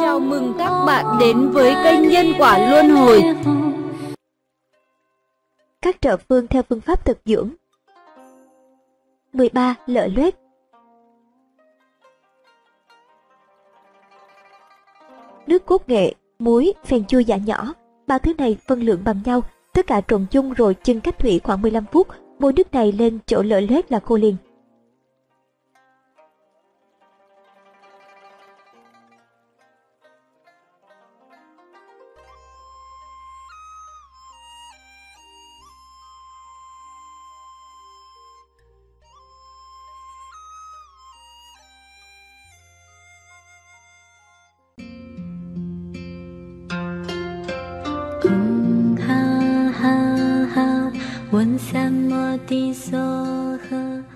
Chào mừng các bạn đến với kênh Nhân Quả Luân Hồi. Các trợ phương theo phương pháp thực dưỡng. 13. Lợi luết Nước cốt nghệ, muối, phèn chua giả nhỏ. Ba thứ này phân lượng bằng nhau Tất cả trộn chung rồi chưng cách thủy khoảng 15 phút. Bôi nước này lên chỗ lợi luết là khô liền. 问三摩地娑诃。